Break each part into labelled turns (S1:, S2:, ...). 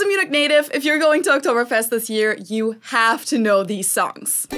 S1: As a Munich native, if you're going to Oktoberfest this year, you have to know these songs.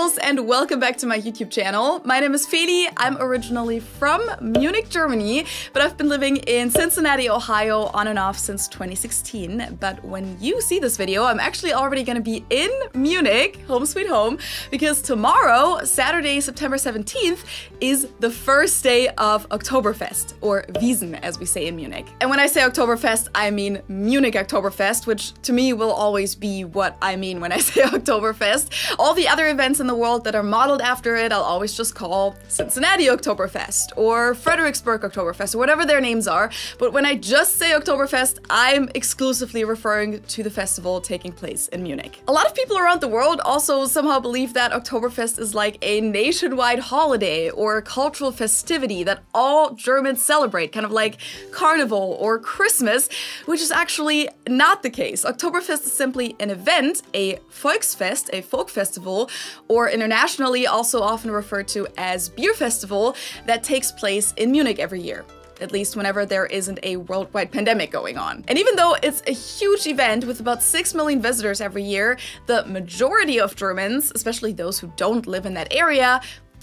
S1: Servus and welcome back to my YouTube channel. My name is Feli. I'm originally from Munich, Germany, but I've been living in Cincinnati, Ohio on and off since 2016. But when you see this video, I'm actually already gonna be in Munich, home sweet home, because tomorrow, Saturday, September 17th, is the first day of Oktoberfest, or Wiesn as we say in Munich. And when I say Oktoberfest, I mean Munich Oktoberfest, which to me will always be what I mean when I say Oktoberfest. All the other events events in the world that are modeled after it, I'll always just call Cincinnati Oktoberfest or Fredericksburg Oktoberfest or whatever their names are. But when I just say Oktoberfest, I'm exclusively referring to the festival taking place in Munich. A lot of people around the world also somehow believe that Oktoberfest is like a nationwide holiday or a cultural festivity that all Germans celebrate, kind of like Carnival or Christmas, which is actually not the case. Oktoberfest is simply an event, a Volksfest, a folk festival, or internationally also often referred to as Beer Festival, that takes place in Munich every year at least whenever there isn't a worldwide pandemic going on. And even though it's a huge event with about 6 million visitors every year, the majority of Germans, especially those who don't live in that area,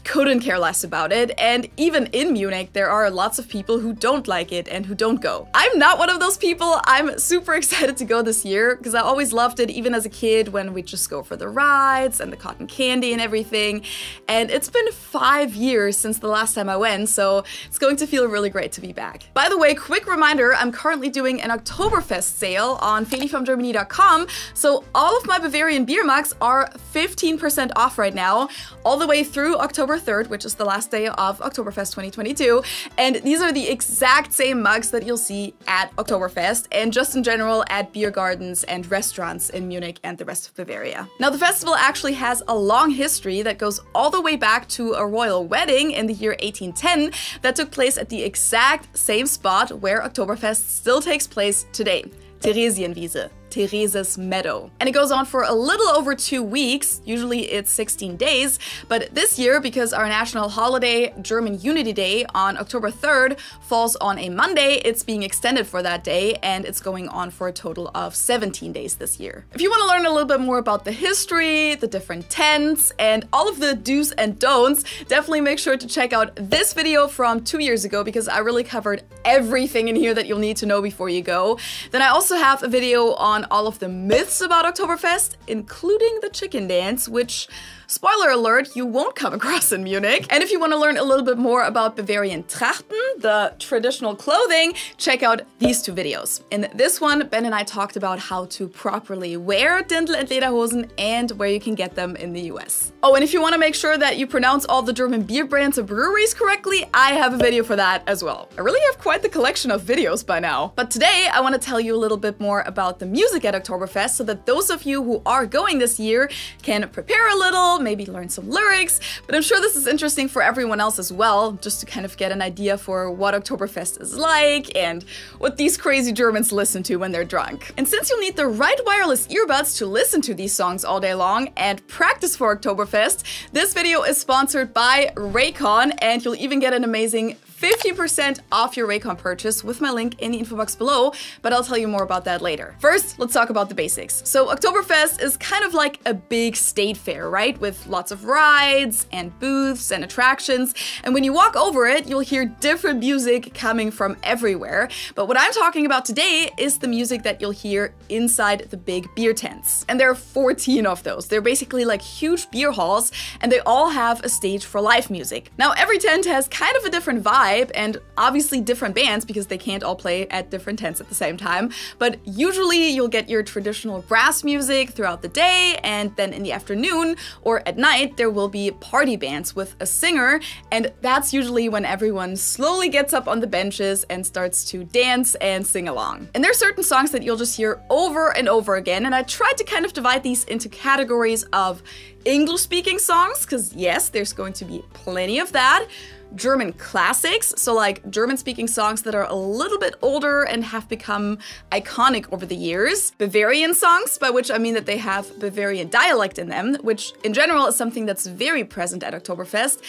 S1: couldn't care less about it, and even in Munich, there are lots of people who don't like it and who don't go. I'm not one of those people. I'm super excited to go this year because I always loved it, even as a kid, when we just go for the rides and the cotton candy and everything. And it's been five years since the last time I went, so it's going to feel really great to be back. By the way, quick reminder I'm currently doing an Oktoberfest sale on felifromgermany.com, so all of my Bavarian beer mugs are 15% off right now, all the way through October 3rd, which is the last day of Oktoberfest 2022. And these are the exact same mugs that you'll see at Oktoberfest and just in general at beer gardens and restaurants in Munich and the rest of Bavaria. Now, the festival actually has a long history that goes all the way back to a royal wedding in the year 1810 that took place at the exact same spot where Oktoberfest still takes place today. Theresienwiese. Therese's Meadow. And it goes on for a little over two weeks, usually it's 16 days, but this year, because our national holiday, German Unity Day, on October 3rd falls on a Monday, it's being extended for that day and it's going on for a total of 17 days this year. If you want to learn a little bit more about the history, the different tents, and all of the do's and don'ts, definitely make sure to check out this video from two years ago because I really covered everything in here that you'll need to know before you go. Then I also have a video on all of the myths about Oktoberfest, including the chicken dance, which Spoiler alert, you won't come across in Munich. And if you want to learn a little bit more about Bavarian Trachten, the traditional clothing, check out these two videos. In this one, Ben and I talked about how to properly wear Dirndl and Lederhosen and where you can get them in the US. Oh, and if you want to make sure that you pronounce all the German beer brands and breweries correctly, I have a video for that as well. I really have quite the collection of videos by now. But today, I want to tell you a little bit more about the music at Oktoberfest so that those of you who are going this year can prepare a little, maybe learn some lyrics, but I'm sure this is interesting for everyone else as well, just to kind of get an idea for what Oktoberfest is like and what these crazy Germans listen to when they're drunk. And since you'll need the right wireless earbuds to listen to these songs all day long and practice for Oktoberfest, this video is sponsored by Raycon and you'll even get an amazing 50% off your Raycon purchase with my link in the info box below, but I'll tell you more about that later. First, let's talk about the basics. So Oktoberfest is kind of like a big state fair, right? With lots of rides and booths and attractions. And when you walk over it, you'll hear different music coming from everywhere. But what I'm talking about today is the music that you'll hear inside the big beer tents. And there are 14 of those. They're basically like huge beer halls and they all have a stage for live music. Now, every tent has kind of a different vibe vibe and obviously different bands because they can't all play at different tents at the same time. But usually you'll get your traditional brass music throughout the day and then in the afternoon or at night there will be party bands with a singer and that's usually when everyone slowly gets up on the benches and starts to dance and sing along. And there are certain songs that you'll just hear over and over again and I tried to kind of divide these into categories of English speaking songs because yes, there's going to be plenty of that German classics, so like German speaking songs that are a little bit older and have become iconic over the years. Bavarian songs, by which I mean that they have Bavarian dialect in them, which in general is something that's very present at Oktoberfest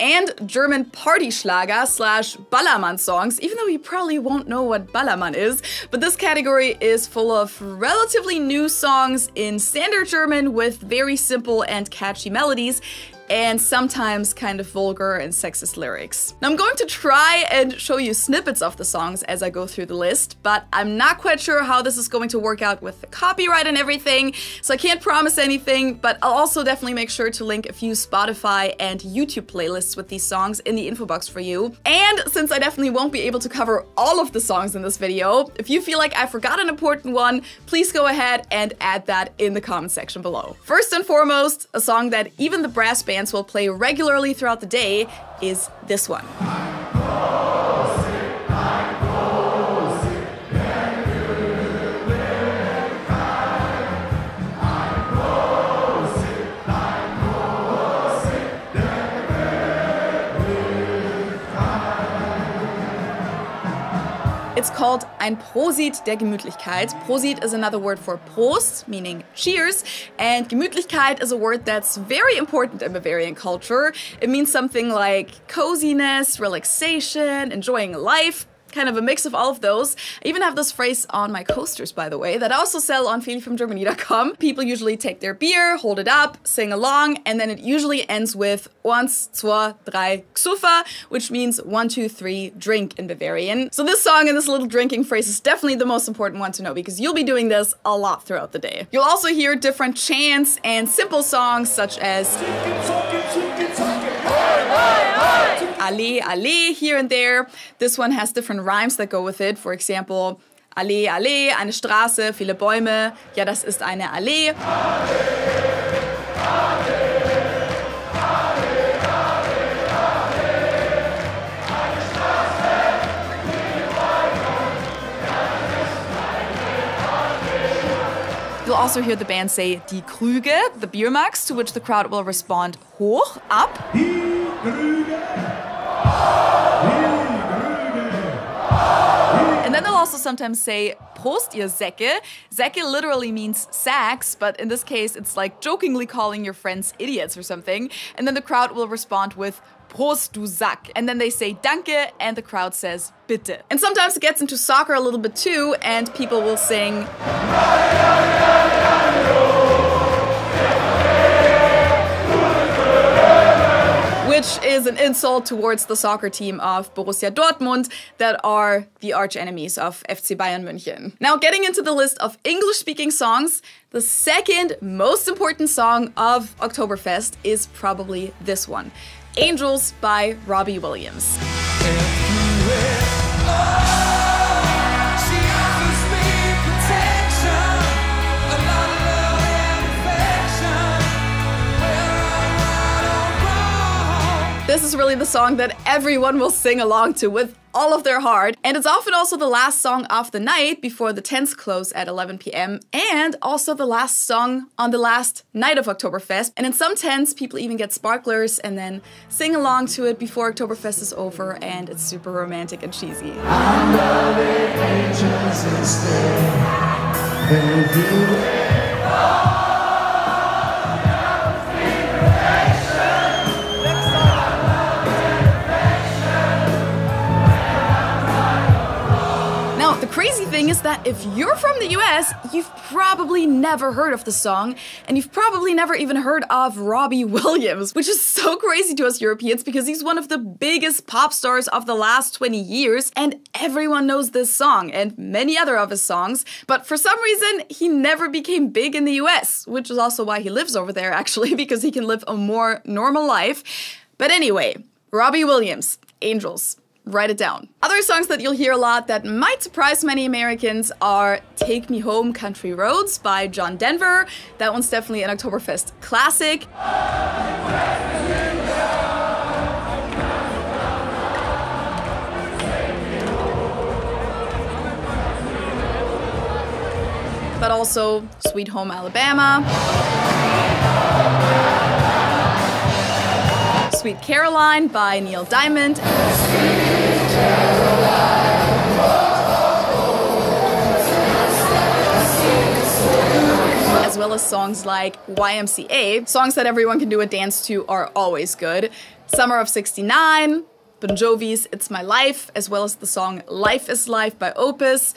S1: and German party schlager slash Ballermann songs, even though you probably won't know what Ballermann is. But this category is full of relatively new songs in standard German with very simple and catchy melodies and sometimes kind of vulgar and sexist lyrics. Now I'm going to try and show you snippets of the songs as I go through the list, but I'm not quite sure how this is going to work out with the copyright and everything, so I can't promise anything, but I'll also definitely make sure to link a few Spotify and YouTube playlists with these songs in the info box for you. And since I definitely won't be able to cover all of the songs in this video, if you feel like I forgot an important one, please go ahead and add that in the comment section below. First and foremost, a song that even the brass band bands will play regularly throughout the day is this one. It's called Ein Prosit der Gemütlichkeit. Prosit is another word for Prost, meaning cheers, and Gemütlichkeit is a word that's very important in Bavarian culture. It means something like coziness, relaxation, enjoying life, kind of a mix of all of those. I even have this phrase on my coasters, by the way, that I also sell on felifromgermany.com. People usually take their beer, hold it up, sing along, and then it usually ends with eins, zwei, drei, g'suffa, which means one, two, three, drink in Bavarian. So this song and this little drinking phrase is definitely the most important one to know because you'll be doing this a lot throughout the day. You'll also hear different chants and simple songs such as Allee, Allee here and there. This one has different rhymes that go with it. For example, Allee, Allee, eine Straße, viele Bäume. Ja, das ist eine Allee. You'll also hear the band say Die Krüge, the beer mugs, to which the crowd will respond hoch, up. And then they'll also sometimes say Prost, ihr Säcke. Säcke literally means sacks, but in this case, it's like jokingly calling your friends idiots or something. And then the crowd will respond with Prost, du Sack. And then they say Danke, and the crowd says Bitte. And sometimes it gets into soccer a little bit too, and people will sing. Which is an insult towards the soccer team of Borussia Dortmund that are the arch enemies of FC Bayern München. Now, getting into the list of English speaking songs, the second most important song of Oktoberfest is probably this one Angels by Robbie Williams. Is really the song that everyone will sing along to with all of their heart. And it's often also the last song of the night before the tents close at 11 p.m. and also the last song on the last night of Oktoberfest. And in some tents, people even get sparklers and then sing along to it before Oktoberfest is over, and it's super romantic and cheesy. crazy thing is that if you're from the US, you've probably never heard of the song, and you've probably never even heard of Robbie Williams, which is so crazy to us Europeans because he's one of the biggest pop stars of the last 20 years, and everyone knows this song and many other of his songs. But for some reason, he never became big in the US, which is also why he lives over there actually, because he can live a more normal life. But anyway, Robbie Williams, Angels write it down. Other songs that you'll hear a lot that might surprise many Americans are Take Me Home Country Roads by John Denver. That one's definitely an Oktoberfest classic. But also Sweet Home Alabama. Sweet Caroline by Neil Diamond. As well as songs like YMCA. Songs that everyone can do a dance to are always good. Summer of 69, Bon Jovi's It's My Life, as well as the song Life is Life by Opus,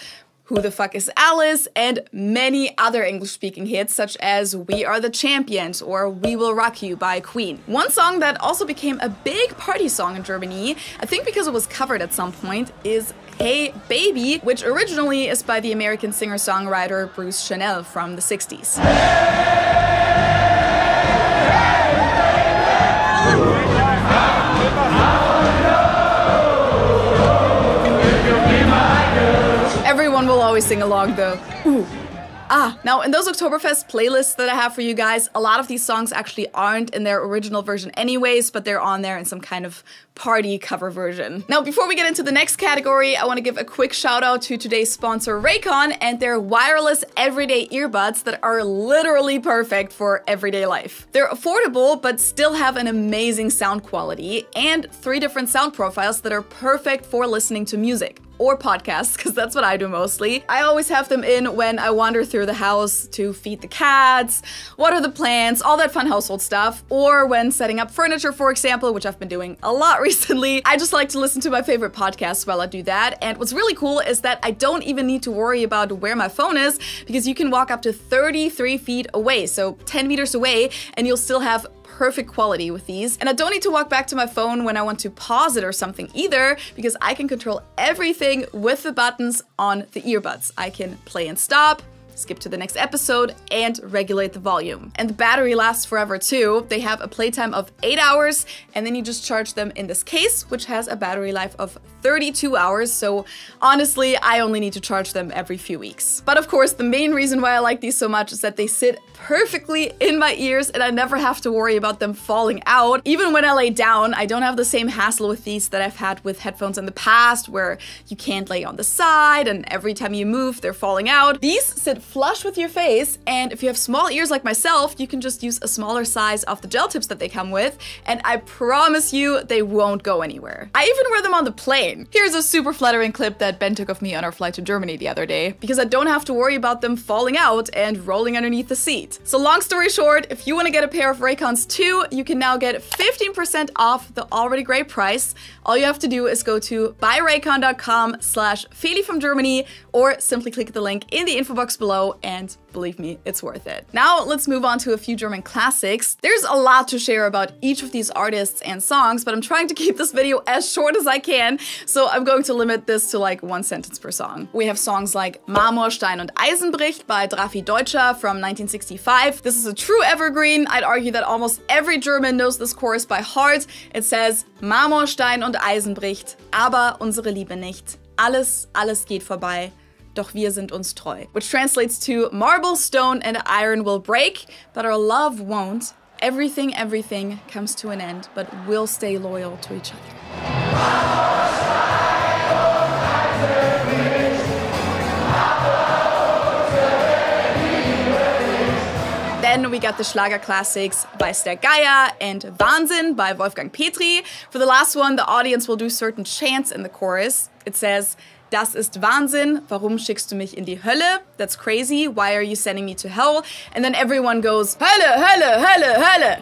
S1: who the Fuck is Alice, and many other English speaking hits such as We Are the Champions or We Will Rock You by Queen. One song that also became a big party song in Germany, I think because it was covered at some point, is Hey Baby, which originally is by the American singer songwriter Bruce Channel from the 60s. Always sing along though. Ooh. Ah, now in those Oktoberfest playlists that I have for you guys, a lot of these songs actually aren't in their original version anyways, but they're on there in some kind of party cover version. Now, before we get into the next category, I want to give a quick shout out to today's sponsor, Raycon, and their wireless everyday earbuds that are literally perfect for everyday life. They're affordable, but still have an amazing sound quality and three different sound profiles that are perfect for listening to music or podcasts, because that's what I do mostly. I always have them in when I wander through the house to feed the cats, water the plants, all that fun household stuff, or when setting up furniture, for example, which I've been doing a lot recently. I just like to listen to my favorite podcasts while I do that. And what's really cool is that I don't even need to worry about where my phone is because you can walk up to 33 feet away, so 10 meters away, and you'll still have perfect quality with these. And I don't need to walk back to my phone when I want to pause it or something either, because I can control everything with the buttons on the earbuds. I can play and stop, skip to the next episode, and regulate the volume. And the battery lasts forever too. They have a playtime of 8 hours, and then you just charge them in this case, which has a battery life of 32 hours. So honestly, I only need to charge them every few weeks. But of course, the main reason why I like these so much is that they sit perfectly in my ears and I never have to worry about them falling out. Even when I lay down, I don't have the same hassle with these that I've had with headphones in the past where you can't lay on the side and every time you move, they're falling out. These sit flush with your face and if you have small ears like myself, you can just use a smaller size of the gel tips that they come with and I promise you they won't go anywhere. I even wear them on the plane. Here's a super flattering clip that Ben took of me on our flight to Germany the other day because I don't have to worry about them falling out and rolling underneath the seat. So long story short, if you want to get a pair of Raycons too, you can now get 15% off the already great price. All you have to do is go to buyraycon.com slash Germany or simply click the link in the info box below and believe me, it's worth it. Now let's move on to a few German classics. There's a lot to share about each of these artists and songs, but I'm trying to keep this video as short as I can, so I'm going to limit this to like one sentence per song. We have songs like Marmor, Stein und Eisen bricht by Drafi Deutscher from 1965. This is a true evergreen. I'd argue that almost every German knows this chorus by heart. It says Marmor, Stein und Eisen bricht, aber unsere Liebe nicht. Alles, alles geht vorbei doch wir sind uns treu. Which translates to marble, stone, and iron will break, but our love won't. Everything, everything comes to an end, but we'll stay loyal to each other. Then we got the Schlager classics der Geier and Wahnsinn by Wolfgang Petry. For the last one, the audience will do certain chants in the chorus. It says, Das ist Wahnsinn. Warum schickst du mich in die Hölle? That's crazy. Why are you sending me to hell? And then everyone goes, Hölle, Hölle, Hölle, Hölle.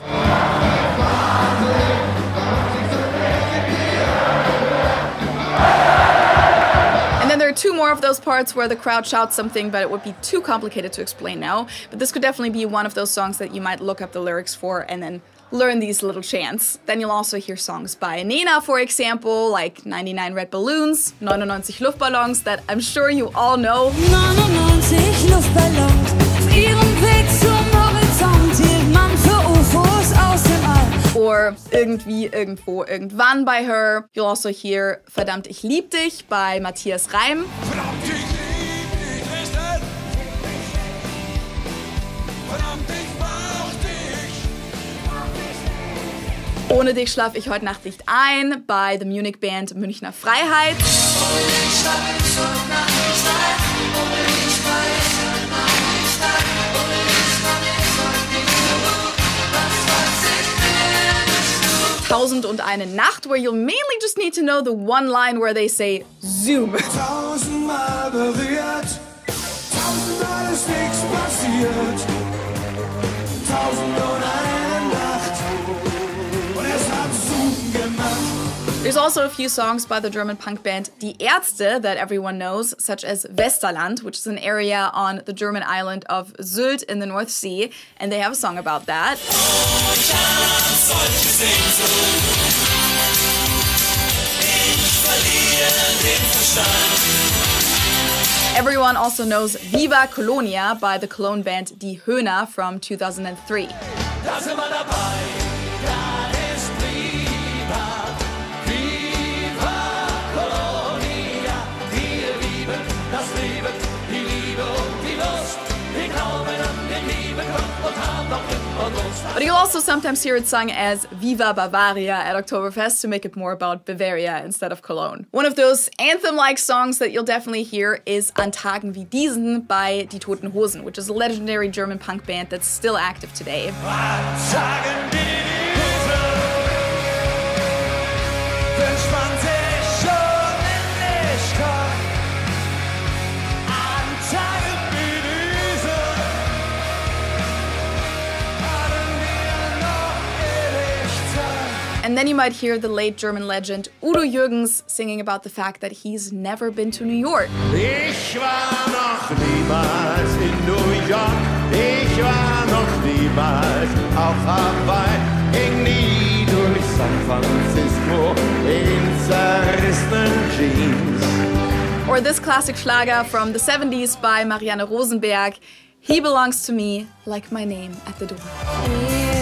S1: And then there are two more of those parts where the crowd shouts something, but it would be too complicated to explain now. But this could definitely be one of those songs that you might look up the lyrics for and then learn these little chants. Then you'll also hear songs by Nena, for example, like 99 Red Balloons, 99 Luftballons, that I'm sure you all know.
S2: 99 Luftballons auf Weg zum Horizont man für UFOs aus dem All.
S1: Or irgendwie, irgendwo, irgendwann by her. You'll also hear Verdammt, ich lieb dich by Matthias Reim.
S3: Verdammt,
S1: Ohne dich schlaf ich heute Nacht nicht ein by the Munich Band Münchner Freiheit. Tausend und eine Nacht, where you'll mainly just need to know the one line where they say Zoom.
S3: Tausendmal berührt, tausendmal ist nichts passiert. Tausend und eine
S1: also a few songs by the German punk band Die Ärzte that everyone knows, such as Westerland, which is an area on the German island of Sylt in the North Sea, and they have a song about that. Everyone also knows Viva Colonia by the Cologne band Die Höhner from 2003. But you'll also sometimes hear it sung as Viva Bavaria at Oktoberfest to make it more about Bavaria instead of Cologne. One of those anthem like songs that you'll definitely hear is An Tagen wie diesen by Die Toten Hosen, which is a legendary German punk band that's still active today. And then you might hear the late German legend Udo Jürgens singing about the fact that he's never been to New York.
S4: Ich war noch niemals in New York, ich war noch niemals auf Hawaii, ging nie durch San Francisco in zerrissenen Jeans.
S1: Or this classic Schlager from the 70s by Marianne Rosenberg, He Belongs to Me Like My Name at the Door.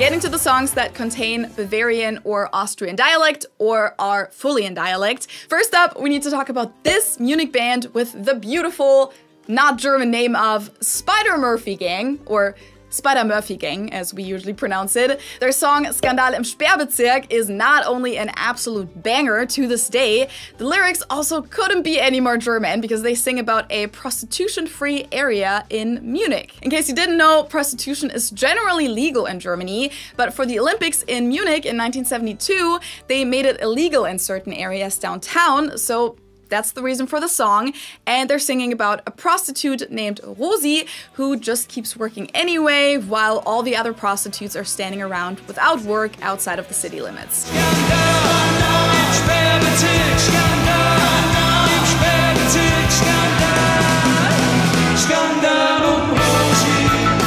S1: Getting to the songs that contain Bavarian or Austrian dialect or are fully in dialect. First up, we need to talk about this Munich band with the beautiful, not German name of Spider Murphy Gang, or Spider Murphy Gang, as we usually pronounce it. Their song Skandal im Sperrbezirk is not only an absolute banger to this day, the lyrics also couldn't be any more German because they sing about a prostitution free area in Munich. In case you didn't know, prostitution is generally legal in Germany, but for the Olympics in Munich in 1972, they made it illegal in certain areas downtown, so that's the reason for the song. And they're singing about a prostitute named Rosie who just keeps working anyway, while all the other prostitutes are standing around without work outside of the city limits.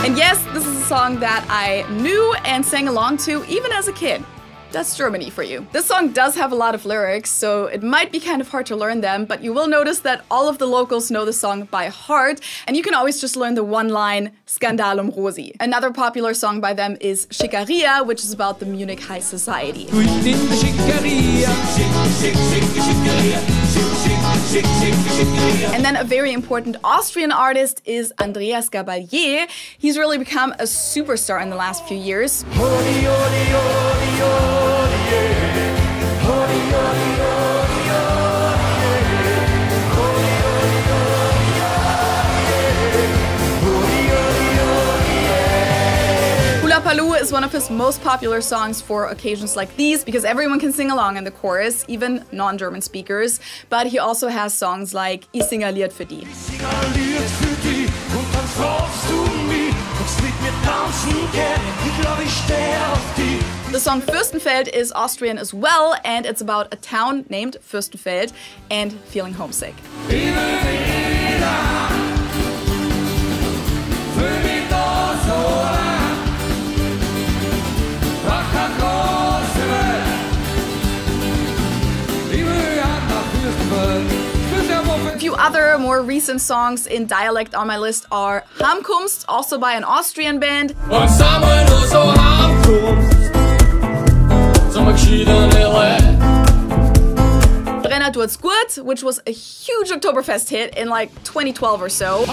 S1: And yes, this is a song that I knew and sang along to even as a kid. That's Germany for you. This song does have a lot of lyrics, so it might be kind of hard to learn them, but you will notice that all of the locals know the song by heart, and you can always just learn the one line Skandal um Rosi. Another popular song by them is Schickeria, which is about the Munich high society. And then a very important Austrian artist is Andreas Gabalier. He's really become a superstar in the last few years.
S3: Yeah.
S1: Is one of his most popular songs for occasions like these because everyone can sing along in the chorus, even non German speakers. But he also has songs like Ich singe ein Lied für die.
S3: Signaliert für die und dann fragst du mich, ob's mit mir tanzen geht. Ich glaub, ich steh auf die.
S1: The song Fürstenfeld is Austrian as well, and it's about a town named Fürstenfeld and feeling homesick. Other more recent songs in dialect on my list are Ham kummst, also by an Austrian band,
S3: Und sammeln nur so Ham kummst. Zum geschiedenen Leid
S1: Brenner tut's gut, which was a huge Oktoberfest hit in like 2012 or so.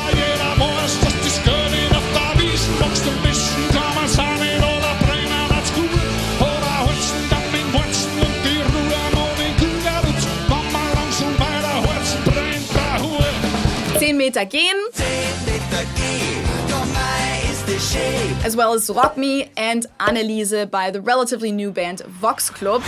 S5: Ruhe.
S1: 10 Meter gehen, as well as Rock Me and Anneliese by the relatively new band voXXclub.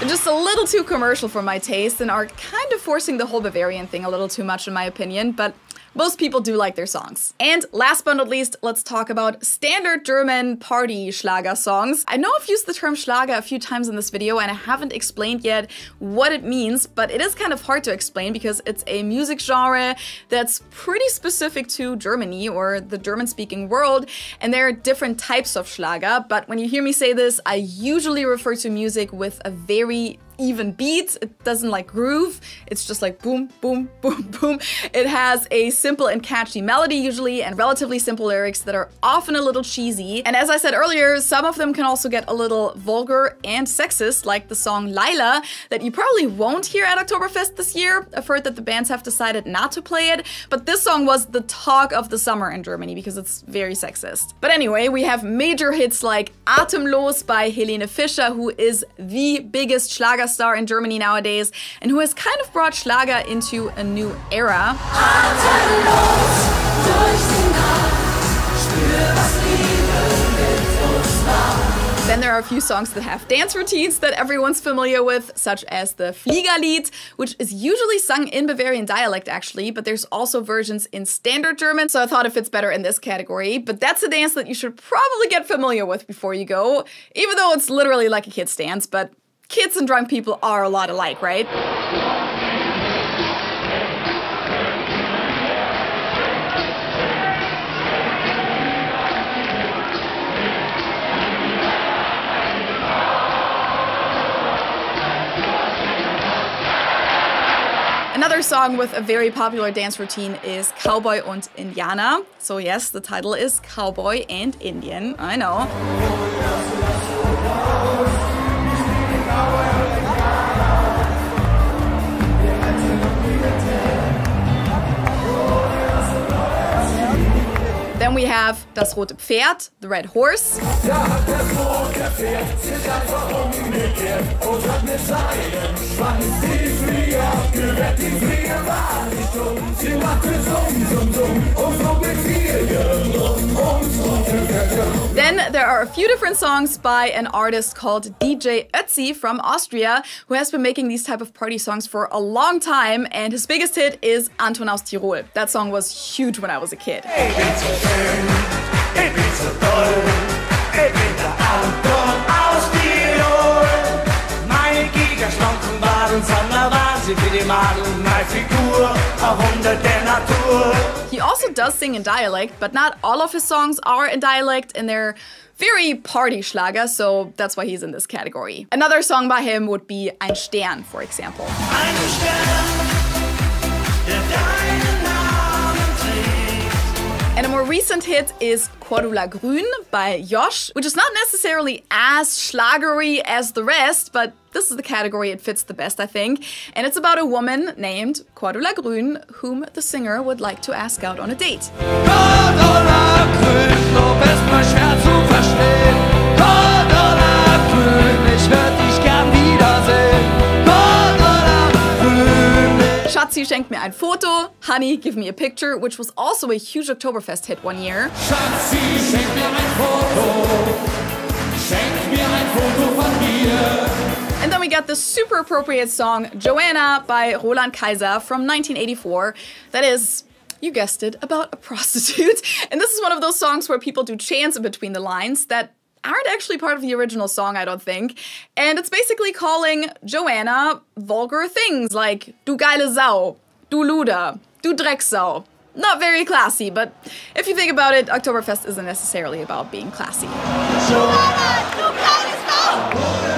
S1: And just a little too commercial for my taste and are kind of forcing the whole Bavarian thing a little too much in my opinion, but most people do like their songs. And last but not least, let's talk about standard German party Schlager songs. I know I've used the term Schlager a few times in this video and I haven't explained yet what it means, but it is kind of hard to explain because it's a music genre that's pretty specific to Germany or the German speaking world, and there are different types of Schlager. But when you hear me say this, I usually refer to music with a very even beats. It doesn't like groove. It's just like boom, boom, boom, boom. It has a simple and catchy melody usually and relatively simple lyrics that are often a little cheesy. And as I said earlier, some of them can also get a little vulgar and sexist, like the song Layla that you probably won't hear at Oktoberfest this year. I've heard that the bands have decided not to play it, but this song was the talk of the summer in Germany because it's very sexist. But anyway, we have major hits like Atemlos by Helene Fischer, who is the biggest Schlager star in Germany nowadays and who has kind of brought Schlager into a new era. Then there are a few songs that have dance routines that everyone's familiar with, such as the Fliegerlied, which is usually sung in Bavarian dialect actually, but there's also versions in standard German, so I thought it fits better in this category. But that's a dance that you should probably get familiar with before you go, even though it's literally like a kid's dance, but kids and drunk people are a lot alike, right? Another song with a very popular dance routine is Cowboy und Indianer. So, yes, the title is Cowboy and Indian. I know. We have Das rote Pferd, the red horse. Then there are a few different songs by an artist called DJ Ötzi from Austria, who has been making these type of party songs for a long time, and his biggest hit is Anton aus Tirol. That song was huge when I was a kid.
S3: Ich Meine gigaschlanken Warensammler waren sie für die Madel, meine Figur, der Natur.
S1: He also does sing in dialect, but not all of his songs are in dialect, and they're very party Schlager, so that's why he's in this category. Another song by him would be Ein Stern, for example.
S3: Ein Stern, der deinen Namen trägt.
S1: And a more recent hit is Cordula Grün by Josh, which is not necessarily as schlagery as the rest, but this is the category it fits the best, I think. And it's about a woman named Cordula Grün, whom the singer would like to ask out on a date.
S3: Cordula Grün, du bist mir schwer zu verstehen. Cordula Grün, ich würd dich gern wiedersehen. Cordula Grün,
S1: Schatzi schenkt mir ein Foto, Honey, give me a picture, which was also a huge Oktoberfest hit one year. The super appropriate song Joana by Roland Kaiser from 1984. That is, you guessed it, about a prostitute. And this is one of those songs where people do chants in between the lines that aren't actually part of the original song, I don't think. And it's basically calling Joana vulgar things like du geile Sau, du Luda, du Drecksau. Not very classy, but if you think about it, Oktoberfest isn't necessarily about being classy. And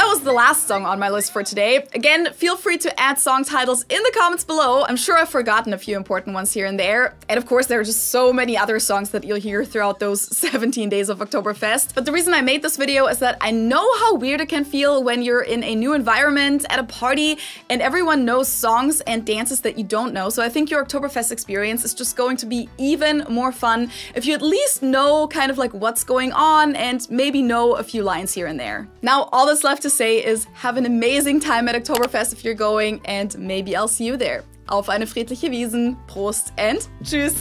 S1: that was the last song on my list for today. Again, feel free to add song titles in the comments below. I'm sure I've forgotten a few important ones here and there. And of course, there are just so many other songs that you'll hear throughout those 17 days of Oktoberfest. But the reason I made this video is that I know how weird it can feel when you're in a new environment at a party and everyone knows songs and dances that you don't know. So I think your Oktoberfest experience is just going to be even more fun if you at least know kind of like what's going on and maybe know a few lines here and there. Now, all that's left say is have an amazing time at Oktoberfest if you're going and maybe I'll see you there. Auf eine friedliche Wiesn, Prost and tschüss!